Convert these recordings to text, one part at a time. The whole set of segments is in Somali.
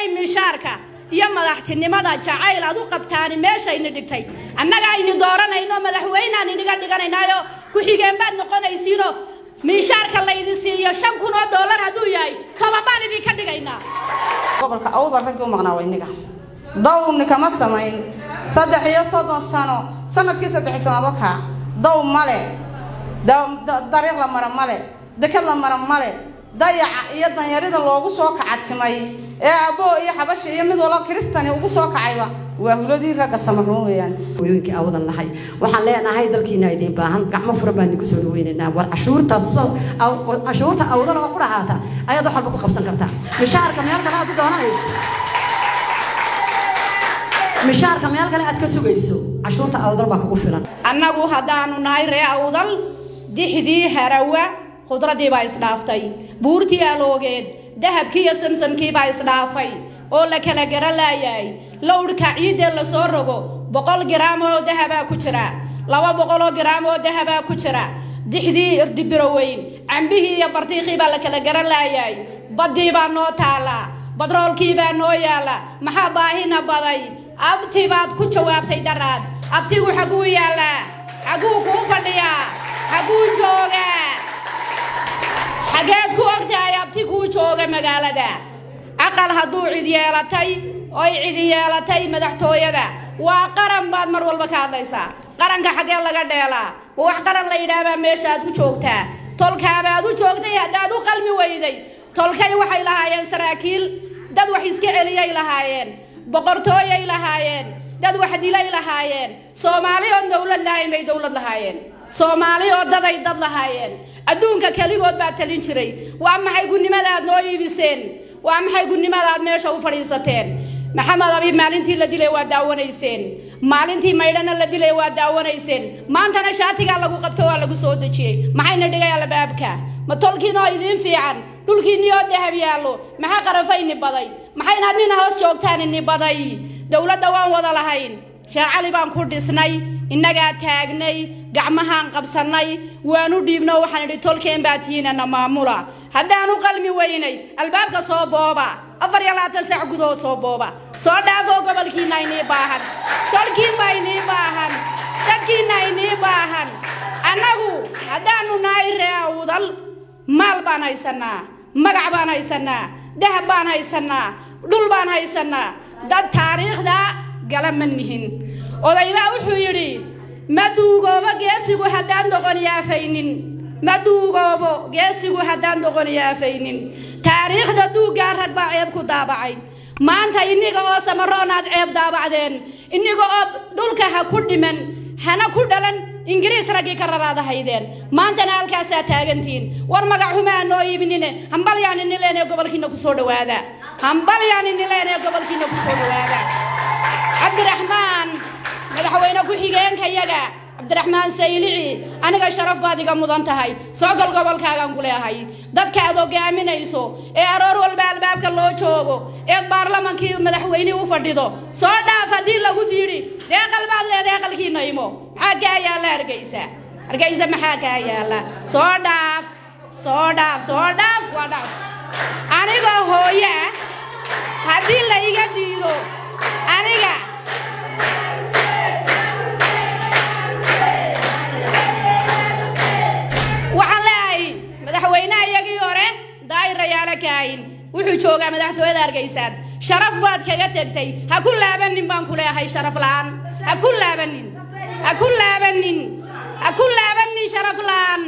hadday mishaarka iyo madaxtinimada jacayl aad u qabtaani meeshayni dhigtay. Annaga ayni dooranayno madaxweynaan iniga dhiganaynaayo ku-xigeen baad noqonaysiinoo miishaarka laydin siiyo shan kun oo doolar hadduu yahay toban baan idinka dhigaynaa. Gobolka awda raggii u maqnaa waa inniga dawni kama samayn. Saddex iyo soddon sano sannadkii saddex sanado kaa daw male dariiq la mara male dekad la mara male dayaca iyo danyarida loogu soo kacatimay ee abboo iyo xabashi iyo mid walba kiristani ugu soo kacayba. Waa huladii ragga samaroon weeyaan hooyooyinkii awadan nahay. Waxaan leenahay dalkiina idiin baahan. Gacmo furan baan idinku soo dhaweynaynaa war cashuurta awdan oo ku dhahaata ayaad wax walba ku qabsan kartaa mishaarka meel kale aad u doonanayso. Mishaarka meel kale aad ka sugayso. Cashuurta awdal baa kugu filan. Annagu haddaanu nahay ree awdal dixdii harawa khudradii baa isdhaaftay buurtii aloogeed dahabkii iyo samsamkii isdhaafay oo la kala gara laayahay lowdhka ciiddee la soo rogo boqol giraam oo dahabaa ku jira. Laba boqol oo giraam oo dahabaa ku jira. Dixdii irdibiro weyn cambihii iyo bartiikhii baa la kala gara laayahay baddii baa noo taallaa badroolkii baa noo yaalla maxaa baahina baday? Abti baad ku jawaabtay daraad. Abtigu xagguu yaallaa xagguu kuu fadhiyaa xagguu joogaa xageed ku ogtahay abti kuu jooga magaalada? Aqal hadduu cid yeelatay oy cidi yeelatay madaxtooyada. Waa qaran baad mar walba ka hadlaysaa. Qaranka xaggee laga dheelaa? Ma wax qaran la yidhaahbaa meesha aad ku joogtaa. Tolkaabaad u joogtay haddaad u qalmi weyday tolkay waxay lahaayeen saraakiil. Dad wax iska celiyay lahaayeen. Boqortooyay lahaayeen. Dad wax dilay lahaayeen. Soomaali oon dowlad lahayn bay dowlad lahaayeen soomaali oo daday dad lahaayeen. Adduunka keligood baa talin jiray. Waa maxay gunnimadaad noo iibiseen? Waa maxay gunnimadaad meesha u fadhiisateen? Maxamed abiib maalintii la dilay waa daawanayseen. Maalintii maydhana la dilay waa daawanayseen. Maantana shaatigaa lagu qabto waa lagu soo dejiyey. Maxayna dhigay albaabka ma tolkiinoo idiin fiican? Dhulkiinni oo dahab yaallo? Maxaa qarafayni baday? Maxayna nin hoos joogtaan ini baday? Dowladda waan wada lahayn. Sheekh cali baan ku dhisnay innagaa taagnay gacmahaan qabsannay waanu dhiibno waxaan idhi tolkeen baa tiinana maamula. Haddaanu qalmi weynay albaabka soo booba. Afar iyo labaatan saac gudahood soo booba. Soo dhaafoo gobolkiinna inii baahan. Tolkiinba inii baahan. Dadkiinna inii baahan. Annagu haddaanu nahay ree awdal maal baan haysannaa magac baan haysannaa dahab baan haysannaa dhul baan haysannaa. Dad taariikhda gala ma nihin. Odaybaa wuxuu yidhi ma duugoobo geesigu haddaan doqon yaafaynin? Ma duugoobo geesigu haddaan doqon yaafaynin? Taariikhda duuggaa rag baa ceeb ku daabacay. Maanta inniga oo samaroonaad ceeb daabacdeen. Inniga oo dhulka ha ku dhiman hana ku dhalan ingiriis raggii ka raraada haydeen. Maantana halkaasaa taagantihiin war magac xumaa noo iibinine. Hambalyaan ini leenee gobolkiina ku soo dhowaada. Hambalyaan ini leenee gobolkiina ku soo dhowaada. Cabdiraxmaan madaxweyne ku-xigeenka yaga cabdiraxmaan saylici aniga sharaf baad iga mudan tahay. Socgol gobolkaagaan ku leehay. Dadka aad hogaaminayso ee aroor walba albaabka loo joogo eed baarlamankii madaxweynihii u fadhido soo dhaaf haddii lagu diidhi. Deeqal baad leeda eeqalkiina imo. Maxaa kaa yaalla hargeysa hargeysa maxaa kaa yaalla? Soo dhaaf soo dhaaf soo dhaaf waa dhaaf. Anigoo hooye haddii la iga diido aniga daayirayaala kaahin wuxuu joogaa madaxtooyada hargeysaad sharaf baad kaga tegtay. Ha ku laabanin baan ku leeyahay sharaf la'aan. Ha ku laabanin. Ha ku laabanin. Ha ku laabanin sharaf la'aan.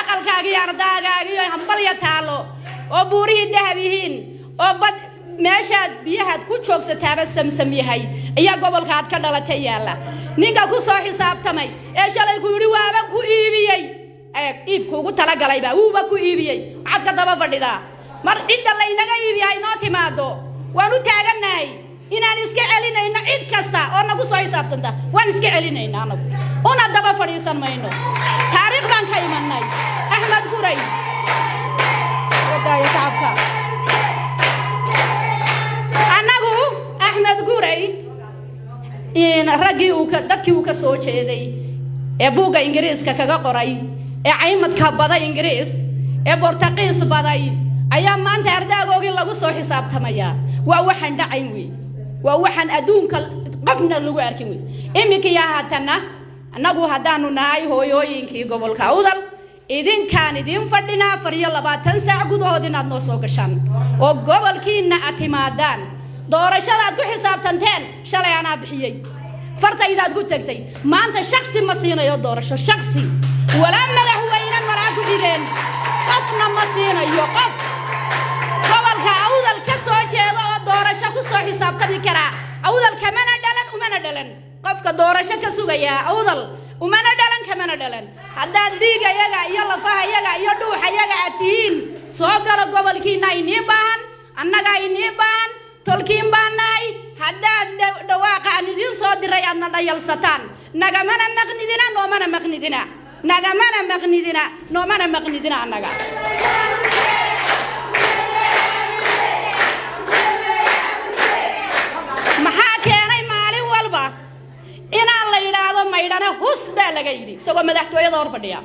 Aqalkaagii ardaagaagiyo hambalya taallo oo buurihii dahab yihiin. Oo bad meeshaad biyahaad ku joogsataaba samsam yahay. Ayaa gobolka ka dhalatay yaalla. Ninka ku soo xisaabtamay ee shalay ku yidhi waaba ku iibiyey. Iibku ugu talagalayba wuuba ku iibiyey. Maxaad ka daba fadhidaa mar cidda laynaga iibiya inoo timaado waan u taagannahay inaan iska celinayno cid kasta oo nagu soo xisaabtanta waan iska celinayna anagu. Una daba fadhiisan mayno. Taariikh baan ka imannay. Axmed guray. Annagu axmed guray raggii dadkii uu ka soo jeeday ee buugga ingiriiska kaga qoray ee caymadka baday ingiriis ee bortaqiis baday ayaa maanta ardaagoogii lagu soo xisaabtamayaa waa waxaan dhacayn wey waa waxaan adduunka qofna lagu arkin wey iminkiya haatanna annagu haddaanu nahay hooyooyinkii gobolka awdal. Idinkaan idiin fadhinaa afar iyo labaatan saac gudahood inaad noo soo gashaan. Oo gobolkiinna aad timaadaan. Doorashadaad ku xisaabtanteen shalay anaa bixiyey. Fartaydaad ku tegtay maanta shaksi ma siinayo doorasho shaksi walaa madaxweyne malaa ku dhigeen. Qofna ma siinayo qof soo xisaabtami karaa awdal kamana dhalan umana dhalan. Qofka doorasho ka sugayaa awdal umana dhalan kamana dhalan. Haddaad dhiiga yaga iyo lafaha yaga iyo dhuuxa aad tihiin soo galo gobolkiinna inii baahan annaga inii baahan tolkiin baan nahay. Haddaad dhawaaqa aan idiin soo diray aadna dhayalsataan. Nagamana maqnidina noomana maqnidina. Nagamana maqnidina noomana maqnidina annaga isagoo madaxtooyada hor fadhiya?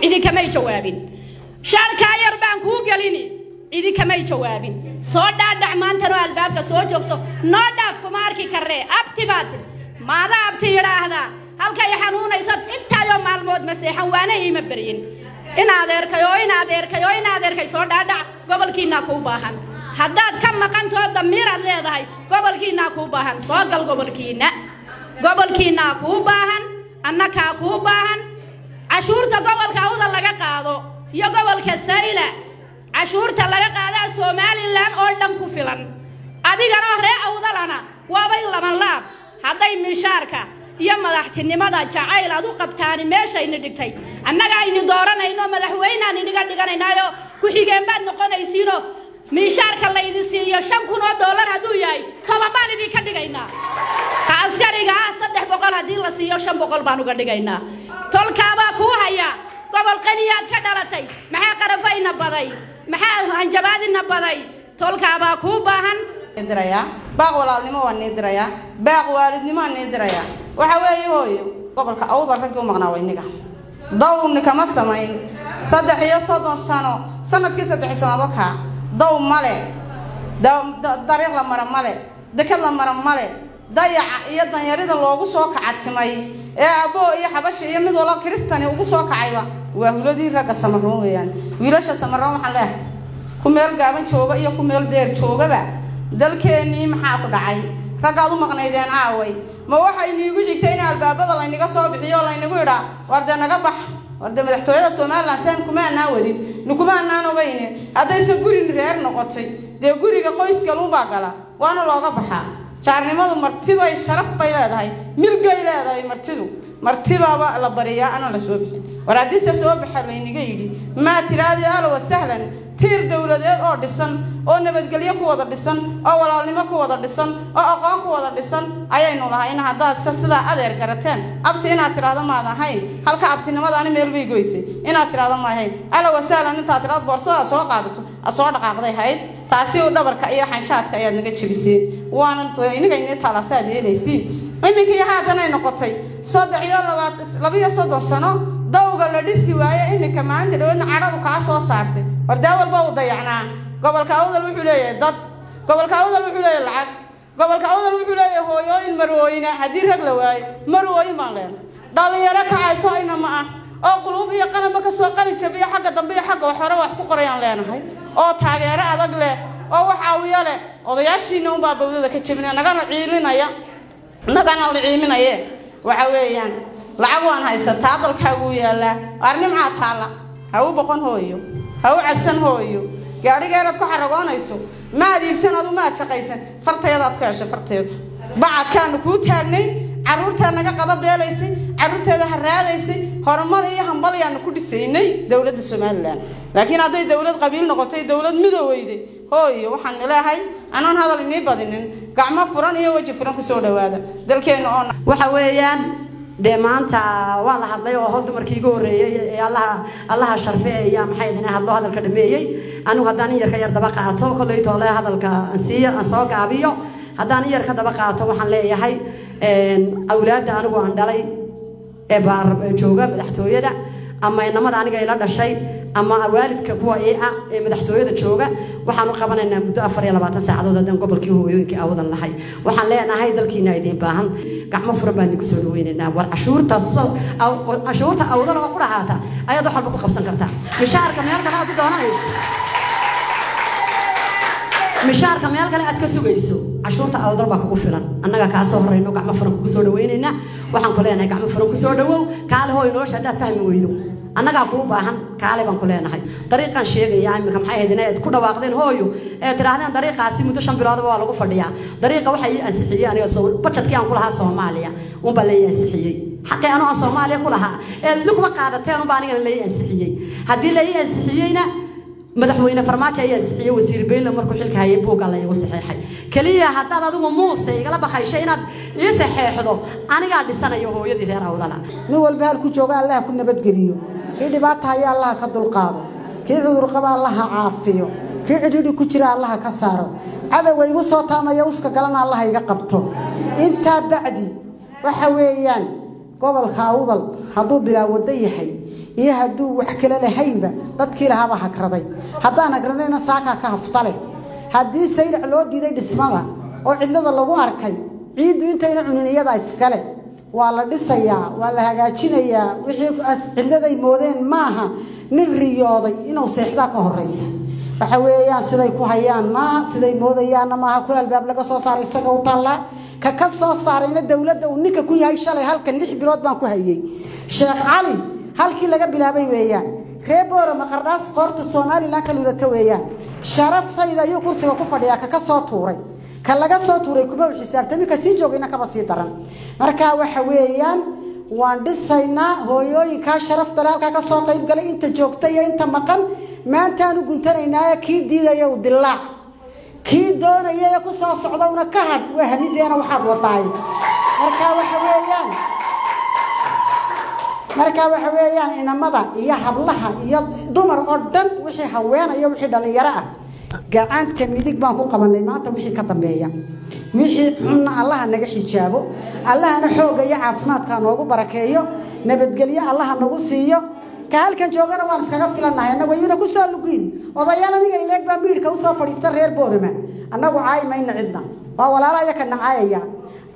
Cidi jawaabin. Shaalkaa yar baan kuu gelini. Cidi kamay jawaabin. Soo dhaadhac maantanoo albaabka soo joogso. Noo dhaaf kuma arki karree abti baad maada abti yidhaahdaa. Halkay xanuunaysa intaayoo maalmood ma seexan waana iima beryin. In adeerkay oo in adeerkay oo in adeerkay soo dhaadhac gobolkiinaa kuu baahan. Haddaad ka maqantoo damiiraad leedahay gobolkiinaa kuu baahan. Soo gal gobolkiinna. Gobolkiinaa kuu baahan annakaa kuu baahan cashuurta gobolka awda laga qaado iyo gobolka sayla cashuurta laga qaadaa somalilan oo dhan ku filan. Adigana ree awdalana waabay laban laab. Hadday minshaarka iyo madaxtinimada jacayl aad u qabtaani meeshayni dhigtay. Annaga ayni dooranayno madaxweynaan iniga dhiganaynaayo ku-xigeen baad noqonaysiino minshaarka laydin siiyo shan kun oo dollar hadduu yahay toban baan idinka dhigaynaa. Ka askariga ah saddex boqol haddii la siiyo shan boqol baan uga dhigaynaa. Tolkaabaa kuu haya. Gobol qaniyaad ka dhalatay. Maxaa qarafayna baday? Maxaa hanjabaadina baday? Tolkaabaa kuu baahan. Baaq walaalnimo waan nii dirayaa baaq waalidnimo waan nii dirayaa waxa weeye hooyo gobolka awdal raggii u maqnaa waa inniga dawni kama samayn. Saddex iyo soddon sano. Sanadkii saddex sanaado kaa daw male. Dariiq la mara male. Dekad la mara male. Dayaca iyo danyarida loogu soo kacatimay ee abboo iyo xabasha iyo mid walba kiristani ugu soo kacayba. Waa huladii ragga samaroon weeyaan. Wiilasha samaroon waxaan leehay ku meel gaaban jooga iyo ku meel dheer joogaba. Dalkeennii maxaa ku dhacay? Raggaad u maqnaydeen aaway. Ma waxay niigu xigtay in albaabada laynaga soo bixiyo laynagu idhaa war dee naga bax dee madaxtooyada somalilan kuma annaan wadin nikuma annaan ogayne haddayse gurin reer noqotay dee guriga qoyskalunbaa gala waana looga baxaa. Jaarnimadu martibay sharaf bay leedahay milgay leedahay martidu. Martibaaba la bariyaa ana la soo bixin war haddiise soo baxa laynaga yidhi maa tiraadi alowa sahlan tiir dowladeed oo dhisan oo nabadgelyo ku wada dhisan oo walaalnimo ku wada dhisan oo aqoon ku wada dhisan ayaynu lahayn haddaad sidaa adeer garateen. Abti inaad tidhaahdo maad ahayn. Halka abtinimadaani meel bay goysay. Inaad tidhaahdo ma ahayn. Alow wasahlan intaad tidhahdo boorsada soo qaadato aad soo dhaqaaqday hayd. Taasi dhabarka iyo xanjaadka ayaad naga jebiseen waana inagayni talaasaad yeelaysiin iminkii haatanay noqotay. Saddex iyo labaad labiyo soddon sano dawga la dhisi waaye iminka maalinta dhaweedna cadhadu kaa soo saartay. Wardaa walba uu dayacnaa. Gobolka awdal wuxuu leeyahay dad. Gobolka awdal wuxuu leeyahay lacag. Gobolka awdal wuxuu leeyahay hooyooyin marwooyina haddii rag la waayo marwooyin baan leenay dhallinyaro kacayso ayna ma ah. Oo quluub iyo qalanba ka soo qalin jabiyo xagga dambe iyo xagga hore wax ku qorayaan leenahay. Oo taageero adag leh. Oo wax caawiyo leh. Odayaashiina unbaa bawdada ka jebinaya. Nagana ciilinaya nagana la ciiminaye. Waxa weeyaan lacag waan haysataa dalkaaguu yaallaa. Arnimcaa taalla? Ha u boqon hooyo? Ha u cabsan hooyo? Gaadhigeeraad ku xaragoonayso maad iibsan adu maad shaqaysan. Fartayadaad ku heshay farteeda bacadkaanu kuu taagnayn carruurtaa naga qada beelaysay carruurteeda ha raadaysay horumar iyo hambal ayaanu ku dhisaynay dowladda somalilan. Laakiin hadday dowlad qabiil noqotay dowlad midoweyday hooyo waxaan leehay anoon hadal inii badinin. Gacmo furan iyo weji furan ku soo dhawaada dalkeenna oo waxa weeyaan dee maanta waa la hadlay oo hod dumarkii iga horreeyey ee allaha allaha sharfe ayaa maxay idin hadlo hadalka dhameeyey anigu haddaan in yar ka yar daba qaato kolley toole hadalka sii aan soo gaabiyo. Haddaan in yar ka daba qaato waxaan leeyahay awlaadda anigu aan dhalay ee baar jooga madaxtooyada ama inamada aniga ila dhashay ama waalidka kuwa ii ah ee madaxtooyada jooga waxaan u qabanaynaa muddo afar iyo labaatan saacadood haddaan gobolkii hooyooyinkii awadan nahay waxaan leenahay dalkiina idiin baahan. Gacmo furan baan idinku soo dhaweynaynaa war cashuurta awdan oo ku dhahaata. Ayaad wax walba ku qabsan kartaa. Mishaarka meel kale aad u doonanayso mishaarka meel kale aad ka sugayso cashuurta awdal baa kugu filan. Annaga kaa soo gacmo furan kugu soo dhaweynaynaa waxaan ku leenahay gacmo furan ku soo dhawow kaale hooy nolosha haddaad fahmi weydo أنا كعبوبة هن كعلي بنقولها نهاي طريقة شيء يعني مكمل حياة دنا كودا واقدين هويو. إيه ترى هذا طريق خاصي مدة شنبراد وعلاقو فديا طريق هو حي أسحية أنا أصور بتشت كي أقولها سوماليا. ومبلي أسحية حقا أنا سوماليا كلها. إيه لقوا قاعدة تانو باني اللي أسحية هدي اللي أسحية هنا مدحوينا فرماتا يسحي وسير بين المركو حلك هاي بوك الله يوسحي حي كلية حتى هذا دوم موسى قال بخاي شيء نا يسحي حدو أنا قاعد لسنا يهو يدي هراء ودلا نقول بها الكوشو قال الله كنا بتقريو kii dhibaata haya allaha ka dulqaado. Kii cudur qaba allaha caafiyo. Kii cidhidhi ku jira allaha ka saaro. Cadowga igu soo taamaya uska galana allaha iga qabto. Intaa bacdi waxa weeyaan gobolka awdal hadduu bilaa waddo yahay iyo hadduu wax kale lahaynba dadkii lahaaba hagraday haddaan hagradayna saakaa ka haftale haddii saylac loo diiday dhismada oo cidlada lagu arkay ciiddu intayna cunin iyada iskale waa la dhisayaa waa la hagaajinayaa wixii cidladay moodeen maaha nin riyooday inuu seexdaa ka horaysa. Waxa weeyaan siday ku hayaan maaha siday moodayaanna maaha. Ku albaab laga soo saaray isaga u taallaa ka ka soo saarayna dowladda uu ninka ku yahay shalay halkan lix bilood baan ku hayay. Sheekh cali halkii laga bilaabay weeyaan. Ree boorama qardhaas qoorta somalilan ka lulata weeyaan. Sharaftayda ayuu kursiga ku fadhiyaa ka ka soo tuuray ka laga soo tuuray kuma u xisaabtami ka sii joogayna kaba sii daran. Marka waxa weeyaan waan dhisaynaa hooyooyinkaa sharaftale halkaa ka soo qayb galay inta joogta iyo inta maqan. Maantaanu guntanaynaaye kii diidaya u dilaac kii doonaya ee ku soo socdowna ka hadh. Waa hamideena waxaad wadaay marka waxa weeyaan marka waxa weeyaan inamada iyo hablaha iyo dumar oo dhan wixii haweenayo wixii dhalinyaro ah gacanta midig baan ku qabanay maanta wixii ka dambeeya. Wixii xunna allaha naga xijaabo. Allahana xooga iyo caafimaadka noogu barakeeyo. Nabadgelyo allaha nagu siiyo. Ka halkan joogana waan iskaga filannahay annagu iyuna ku soo lugiin. Odayaal aniga ileeg baa miidhka u soo fadhiista reer boorama annagu caayi mayna cidna. Waa walaalo aya ka nacaayaya.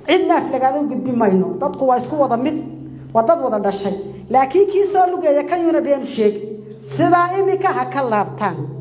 Cidna aflagaado gudbi mayno. Dadku waa isku wada mid. Waa dad wada dhashay. Laakiin kii soo lugeeya kan beenu sheegi. Sidaa imika ha ka laabtaan